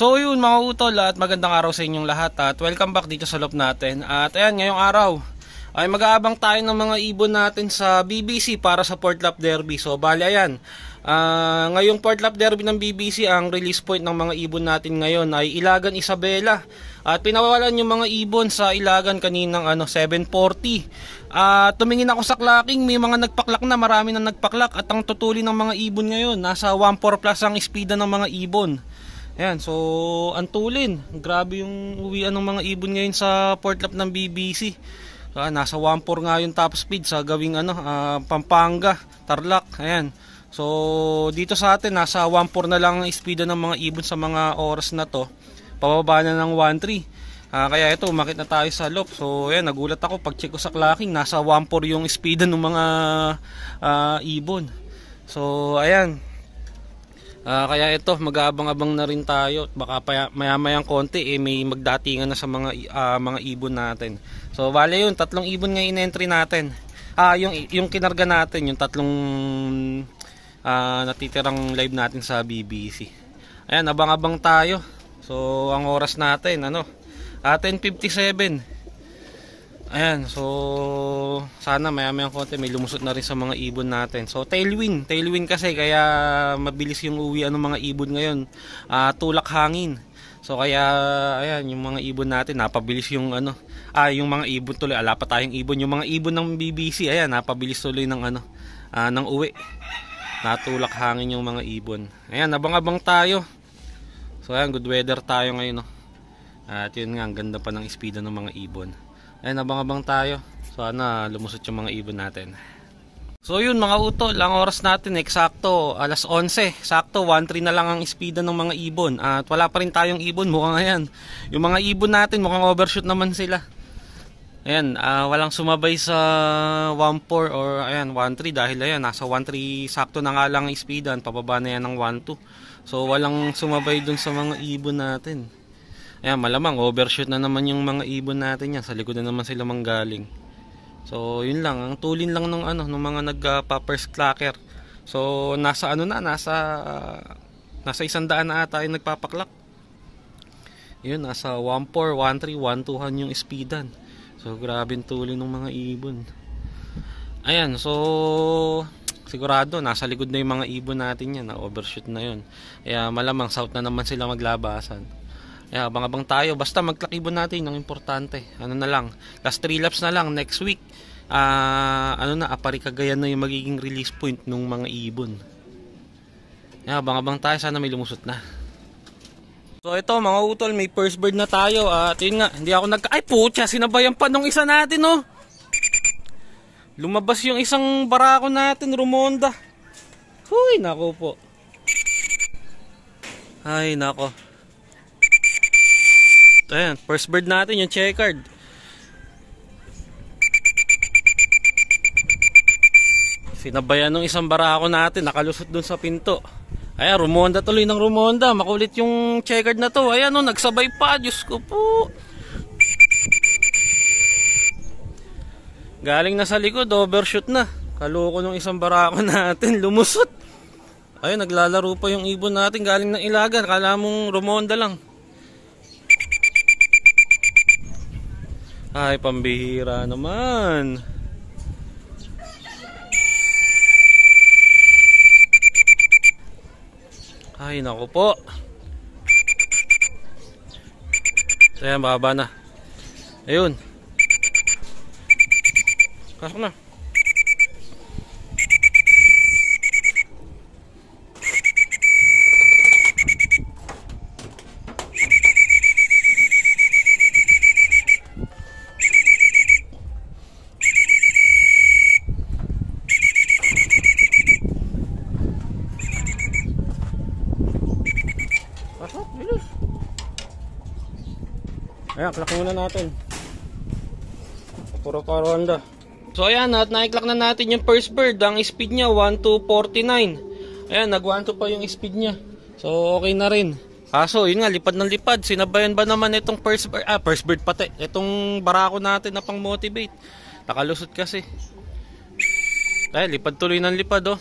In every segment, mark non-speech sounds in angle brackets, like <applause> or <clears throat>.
So yun mga utol at magandang araw sa inyong lahat at welcome back dito sa loop natin. At ayan ngayong araw ay mag-aabang tayo ng mga ibon natin sa BBC para sa Port Lap Derby. So bali ayan, uh, ngayong Port Lap Derby ng BBC ang release point ng mga ibon natin ngayon ay Ilagan Isabela. At pinawalan yung mga ibon sa Ilagan kaninang ano 740. At tumingin ako sa clocking, may mga nagpaklak na, marami na nagpaklak at ang tutuli ng mga ibon ngayon nasa 1.4 plus ang speed ng mga ibon. Ayan, so antulin. Grabe yung uwian ng mga ibon ngayon sa port lap ng BBC. Uh, nasa 1.4 nga yung top speed sa gawing ano, uh, Pampanga, Tarlac. Ayan. So dito sa atin nasa 1.4 na lang ang speed ng mga ibon sa mga oras na to. Pababa na ng 1.3. Uh, kaya ito, umakit na tayo sa loop. So, ayan, nagulat ako. Pag check ko sa clocking, nasa 1.4 yung speed ng mga uh, ibon. So, ayan. Uh, kaya ito, mag-aabang-abang na rin tayo. Baka maya-mayang konti eh, may magdatingan na sa mga uh, mga ibon natin. So, bale yun, tatlong ibon nga in-entry natin. Ah, yung yung kinarga natin, yung tatlong uh, natitirang live natin sa BBC. Ayan, abang-abang tayo. So, ang oras natin, ano? Uh, 10.57. Ayan, so sana maya maya konti may lumusot na rin sa mga ibon natin. So tailwind, tailwind kasi kaya mabilis yung uwi ng mga ibon ngayon. Uh, tulak hangin. So kaya ayan, yung mga ibon natin napabilis yung ano, ah yung mga ibon tuloy, ala pa tayong ibon, yung mga ibon ng BBC, ayan, napabilis tuloy ng ano, uh, ng uwi. Natulak hangin yung mga ibon. Ayan, abang-abang tayo. So ayan, good weather tayo ngayon, no. At yun nga, ang ganda pa ng speed ng mga ibon. Ayun, abang-abang tayo. Sana lumusot yung mga ibon natin. So yun mga utol, ang oras natin eksakto alas 11. Sakto 1-3 na lang ang speedan ng mga ibon. At wala pa rin tayong ibon, mukhang ayan. Yung mga ibon natin mukhang overshoot naman sila. Ayan, uh, walang sumabay sa 1-4 or ayan 1-3 dahil ayan nasa 1-3 sakto na nga lang ang speedan, pababa na yan ng 1-2. So walang sumabay dun sa mga ibon natin. Ayan, malamang overshoot na naman yung mga ibon natin yan. Sa likod na naman sila manggaling. So, yun lang. Ang tulin lang ng ano, ng mga nagpa-purse clacker. So, nasa ano na, nasa uh, nasa isang daan na ata yung nagpapaklak. Yun, nasa 1.4, 1.3, 1.2 yung speedan. So, grabe yung tulin ng mga ibon. Ayan, so sigurado nasa likod na yung mga ibon natin yan na overshoot na yun. Kaya malamang south na naman sila maglabasan. Yeah, abang-abang tayo. Basta magklakibon natin ng importante. Ano na lang. Last 3 laps na lang next week. Uh, ano na, apari kagayan na yung magiging release point ng mga ibon. Yeah, abang-abang tayo. Sana may lumusot na. So ito mga utol, may first bird na tayo. At yun nga, hindi ako nag... Ay putya, sinabayan pa nung isa natin oh. Lumabas yung isang barako natin, Rumonda. Huy, nako po. Ay, nako. Ayan, first bird natin yung checkered. Sinabayan ng isang barako natin, nakalusot dun sa pinto. Ayan, rumonda tuloy ng rumonda. Makulit yung checkered na to. Ayan o, oh, nagsabay pa. Diyos ko po. Galing na sa likod, overshoot na. Kaloko ng isang barako <laughs> natin, lumusot. Ayun, naglalaro pa yung ibon natin galing ng ilagan. Kala mong rumonda lang. Ay, pambihira naman. Ay, nako po. Ayan, baba na. Ayun. Kasok na. Ayan, clock muna natin. Puro karonda. So ayan, at na-clock na natin yung first bird. Ang speed niya 1 to 49. Ayan, nag 1 to pa yung speed niya. So okay na rin. Kaso, yun nga, lipad ng lipad. Sinabayan ba naman itong first bird? Ah, first bird pati. Itong barako natin na pang motivate. Nakalusot kasi. Ay, lipad tuloy ng lipad oh.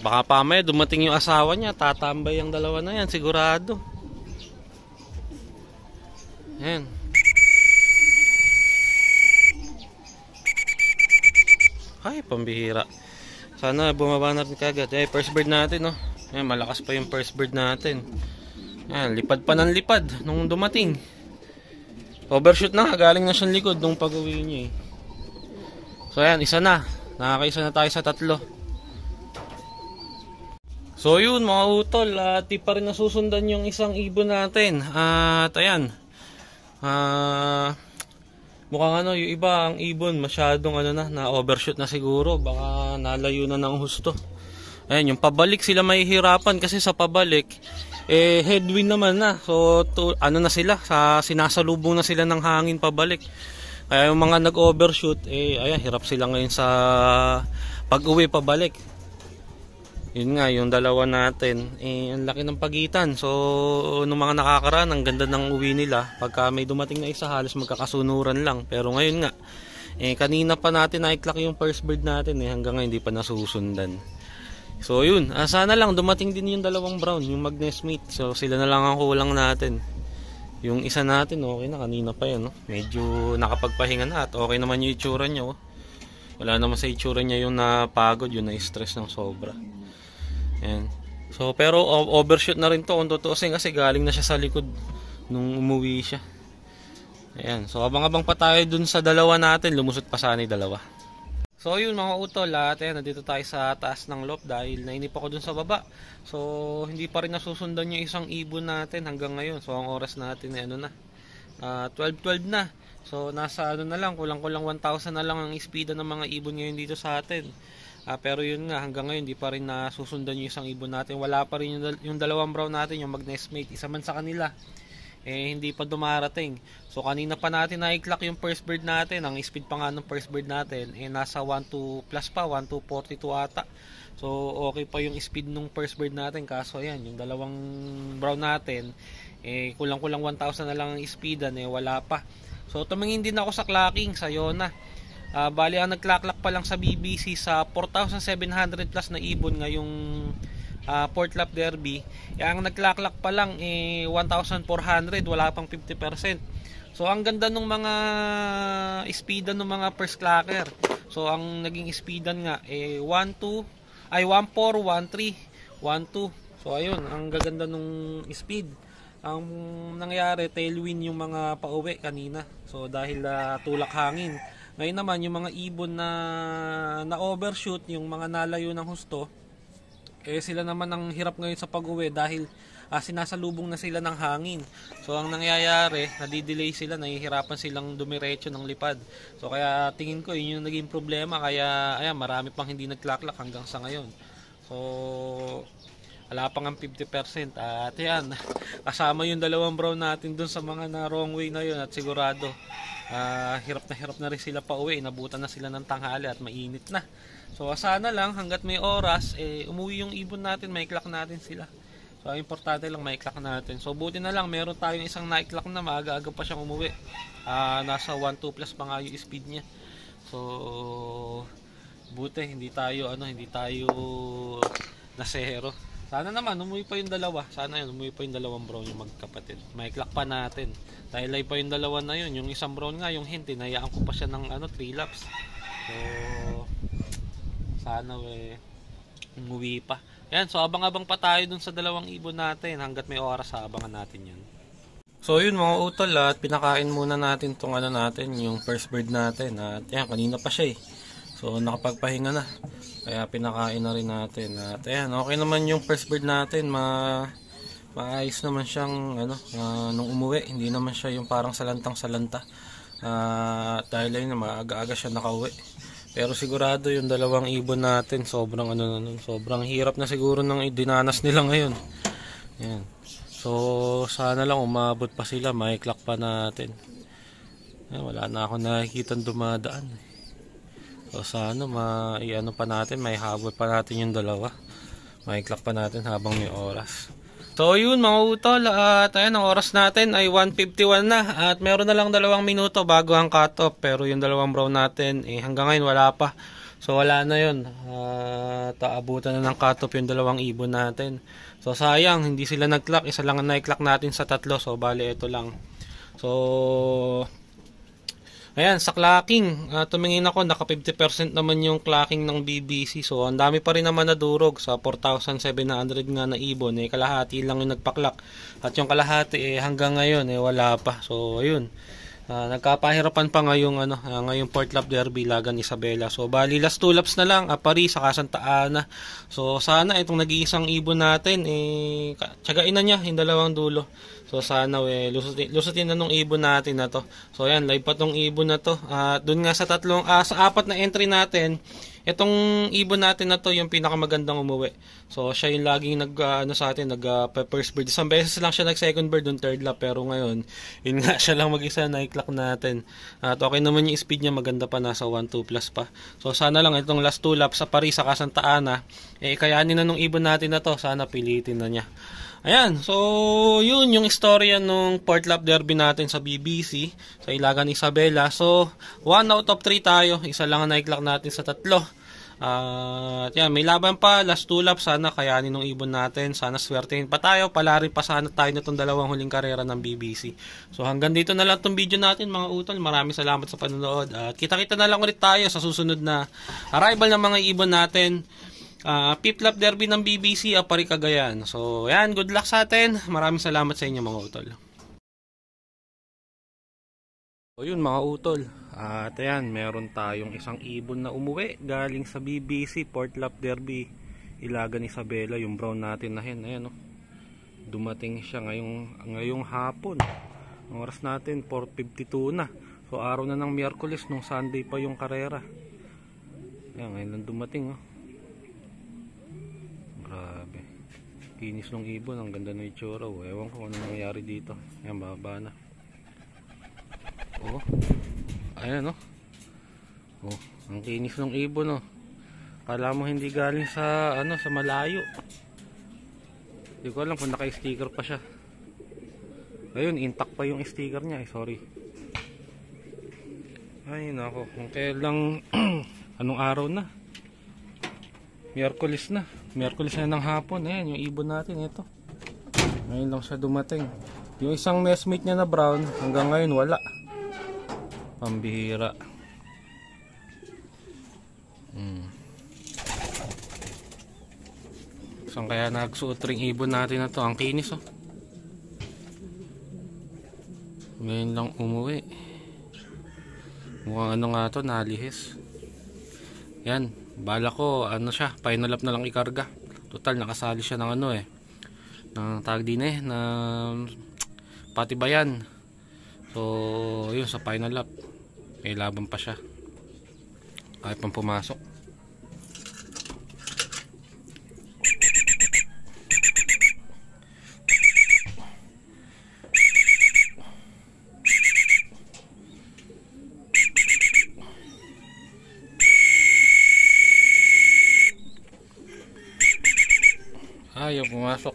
Baka pa may dumating yung asawa niya, tatambay ang dalawa na yan, sigurado. Yan. Ay, pambihira. Sana bumaba na rin kagad. Eh, first bird natin, no? Ayan, malakas pa yung first bird natin. Ayan, lipad pa ng lipad nung dumating. Overshoot na, galing na siyang likod nung pag-uwi niya eh. So ayan, isa na. Nakakaisa na tayo sa tatlo. So yun mga utol, uh, di pa rin nasusundan yung isang ibon natin. At ayan, ah... Uh, mukhang ano, yung iba ang ibon masyadong ano na, na overshoot na siguro, baka nalayo na ng husto. Ayun, yung pabalik sila mahihirapan kasi sa pabalik eh headwind naman na. So to, ano na sila, sa sinasalubong na sila ng hangin pabalik. Kaya yung mga nag-overshoot eh ayan, hirap sila ngayon sa pag-uwi pabalik yun nga yung dalawa natin eh ang laki ng pagitan. So nung mga nakakaraan ang ganda ng uwi nila. Pagka may dumating na isa halos magkakasunuran lang. Pero ngayon nga eh kanina pa natin na-clock yung first bird natin eh hanggang ngayon hindi pa nasusundan. So yun. Ah, sana lang dumating din yung dalawang brown yung magnes mate so sila na lang ang kulang natin. Yung isa natin okay na kanina pa yan no? medyo nakapagpahinga na at okay naman yung itsura niya oh. wala naman sa itsura niya yung napagod yung na-stress ng sobra Ayan. So, pero overshoot na rin to kung tutuusin kasi galing na siya sa likod nung umuwi siya. Ayan. So, abang-abang pa tayo dun sa dalawa natin. Lumusot pa sana yung dalawa. So, yun mga utol. Lahat, ayan, nandito tayo sa taas ng loft dahil nainip ako dun sa baba. So, hindi pa rin nasusundan yung isang ibon natin hanggang ngayon. So, ang oras natin ay ano na. Uh, ah, 12-12 na. So, nasa ano na lang, kulang-kulang 1,000 na lang ang speed ng mga ibon ngayon dito sa atin. Uh, pero yun nga, hanggang ngayon, di pa rin nasusundan yung isang ibon natin. Wala pa rin yung, yung dalawang brown natin, yung magnes mate. Isa man sa kanila, eh hindi pa dumarating. So kanina pa natin na-clock yung first bird natin. Ang speed pa nga ng first bird natin, eh nasa 1 to plus pa, 1 to 42 ata. So okay pa yung speed ng first bird natin. Kaso yan, yung dalawang brown natin, eh kulang-kulang 1,000 na lang ang speedan, eh wala pa. So tumingin din ako sa clocking, sa Yona. Uh, bali ang nagklaklak pa lang sa BBC sa 4,700 plus na ibon ngayong uh, Port Lap Derby. Eh, ang nagklaklak pa lang eh 1,400, wala pang 50%. So ang ganda ng mga speedan ng mga first clacker. So ang naging speedan nga eh 12 ay 14, 13, 12. So ayun, ang gaganda nung speed. Ang nangyari tailwind yung mga pauwi kanina. So dahil uh, tulak hangin ngayon naman, yung mga ibon na na-overshoot, yung mga nalayo ng husto, eh sila naman ang hirap ngayon sa pag-uwi dahil uh, sinasalubong na sila ng hangin. So ang nangyayari, nadidelay sila, nahihirapan silang dumiretso ng lipad. So kaya tingin ko yun yung naging problema kaya ayan, marami pang hindi nagklaklak hanggang sa ngayon. So wala pang ang 50% at yan <laughs> kasama yung dalawang brown natin dun sa mga na wrong way na yun at sigurado uh, hirap na hirap na rin sila pa uwi. Nabutan na sila ng tanghali at mainit na. So sana lang hanggat may oras eh, umuwi yung ibon natin may clock natin sila. So importante lang may clock natin. So buti na lang meron tayong isang night clock na maaga-aga pa siyang umuwi. Uh, nasa 1-2 plus pa nga yung speed niya. So buti hindi tayo ano hindi tayo na zero sana naman, umuwi pa yung dalawa. Sana yun, umuwi pa yung dalawang brown yung magkapatid. May clock pa natin. Dahil pa yung dalawa na yun. Yung isang brown nga, yung hint, nayaan ko pa siya ng ano, 3 laps. So, sana we, umuwi pa. Yan, so abang-abang pa tayo dun sa dalawang ibon natin. Hanggat may oras, abangan natin yun. So yun mga utol at pinakain muna natin tong ano natin, yung first bird natin. At yan, kanina pa siya eh. So nakapagpahinga na. Kaya pinakain na rin natin. At ayan, okay naman yung first bird natin. Ma maayos naman siyang ano, uh, nung umuwi. Hindi naman siya yung parang salantang salanta. Uh, dahil ayun, maaga-aga siya nakauwi. Pero sigurado yung dalawang ibon natin, sobrang ano na sobrang hirap na siguro ng dinanas nila ngayon. Ayan. So, sana lang umabot pa sila, may clock pa natin. Ayan, wala na ako nakikita dumadaan. Eh. So sana ma-ano pa natin, may habol pa natin yung dalawa. May clock pa natin habang may oras. So yun mga utol, at ayun ang oras natin ay 1.51 na at meron na lang dalawang minuto bago ang cut off pero yung dalawang brown natin eh, hanggang ngayon wala pa. So wala na yun. Uh, taabutan na ng cut-off yung dalawang ibon natin. So sayang, hindi sila nag-clock. Isa lang ang na-clock natin sa tatlo. So bali ito lang. So Ayan, sa clocking, uh, tumingin ako, naka 50% naman yung clocking ng BBC. So, ang dami pa rin naman nadurog sa 4,700 nga na ibon. Eh, kalahati lang yung nagpa-clock. At yung kalahati, eh, hanggang ngayon, eh, wala pa. So, ayun. Uh, nagkapahirapan pa ngayong ano, uh, ngayong Port Lap Derby Lagan Isabela. So bali last two laps na lang, Apari sa Santa Ana. So sana itong nag-iisang ibon natin eh tiyagain na niya yung dalawang dulo. So sana we lusutin, lusutin na nung ibon natin na to. So ayan, live pa tong ibon na to. At uh, doon nga sa tatlong uh, sa apat na entry natin, Itong ibon natin na to yung pinakamagandang umuwi. So siya yung laging nag uh, ano sa atin, nag uh, first bird. Isang beses lang siya nag second bird on third lap pero ngayon, <laughs> yun nga siya lang mag-isa na i-clock natin. At okay naman yung speed niya, maganda pa nasa 1-2 plus pa. So sana lang itong last two laps sa Paris sa Santa Ana, eh kayanin na nung ibon natin na to, sana pilitin na niya. Ayan, so yun yung istorya nung Port Lap Derby natin sa BBC, sa Ilagan Isabela. So, 1 out of 3 tayo, isa lang ang naiklock natin sa tatlo. At uh, yan, may laban pa, last 2 laps, sana kayanin ng ibon natin, sana swertein pa tayo, palarin pa sana tayo na itong dalawang huling karera ng BBC. So hanggang dito na lang itong video natin mga utol, maraming salamat sa panonood. At kita-kita na lang ulit tayo sa susunod na arrival ng mga ibon natin uh, Piplap Derby ng BBC Apari Cagayan. So, yan, good luck sa atin. Maraming salamat sa inyo mga utol. So, yun mga utol. At ayan, meron tayong isang ibon na umuwi galing sa BBC Port Lap Derby. Ilagan Isabela, yung brown natin na hen. Ayan, oh. Dumating siya ngayong, ngayong hapon. Ang oras natin, 4.52 na. So, araw na ng Miyerkules, nung Sunday pa yung karera. Ayan, ngayon lang dumating, oh. Grabe. Kinis ng ibon. Ang ganda ng itsura. Oh. Ewan ko ano nangyayari dito. Ayan, baba na. Oh. Ayan, oh. Oh, ang kinis ng ibon, oh. Kala mo hindi galing sa, ano, sa malayo. Hindi ko alam kung naka-sticker pa siya. Ayun, intact pa yung sticker niya. Eh, sorry. Ay, nako. Kung kailang, <clears throat> anong araw na? Miyerkules na. Miyerkules na ng hapon. Ayan, yung ibon natin. Ito. Ngayon lang siya dumating. Yung isang messmate niya na brown, hanggang ngayon wala. Pambihira. Hmm. Saan kaya nagsuot ring ibon natin na to? Ang kinis oh. Ngayon lang umuwi. Mukhang ano nga to, nalihis. Yan. Bala ko, ano siya, final up na lang ikarga. Total, nakasali siya ng ano eh. Ng tag din eh, ng patibayan. So, yun, sa final up. May laban pa siya. Kahit pang pumasok. Pumasok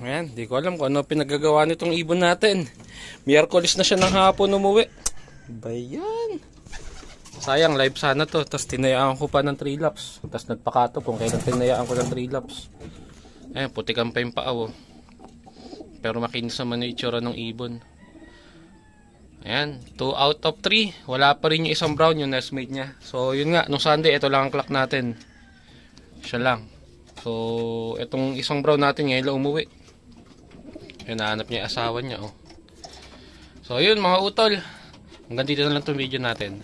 Ayan, di ko alam kung ano pinagagawa nitong ibon natin. Miyerkules na siya ng hapon umuwi. Bayan. Sayang, live sana to. Tapos tinayaan ko pa ng 3 laps. Tapos nagpakato kung kailan tinayaan ko ng 3 laps. Ayan, putikan pa yung paaw. Oh. Pero makinis naman yung itsura ng ibon. Ayan, 2 out of 3. Wala pa rin yung isang brown yung nestmate niya. So, yun nga, nung Sunday, ito lang ang clock natin. Siya lang. So, itong isang brown natin ngayon lang umuwi. Ayan, nahanap niya yung asawa niya, oh. So, yun mga utol. Hanggang dito na lang itong video natin.